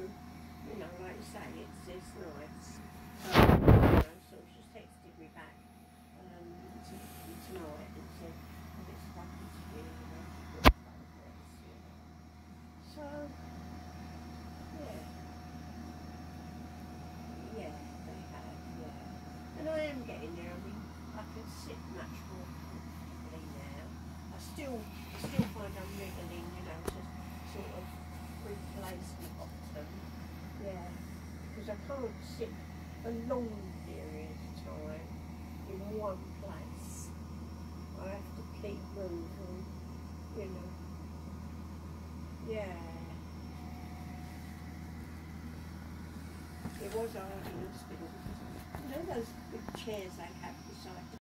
you know, like you say, it's it's nice. So, you know, so she's texted me back um, to, tonight and said, oh, it's lucky to you, you you know. So, yeah. Yeah, they have, yeah. And I am getting there. I mean, I can sit much more comfortably now. I still, I still find I'm wriggling, you know, to sort of replace the because I can't sit a long period of time in one place. I have to keep moving, you know. Yeah. It was hard in hospital you know those big chairs they have beside the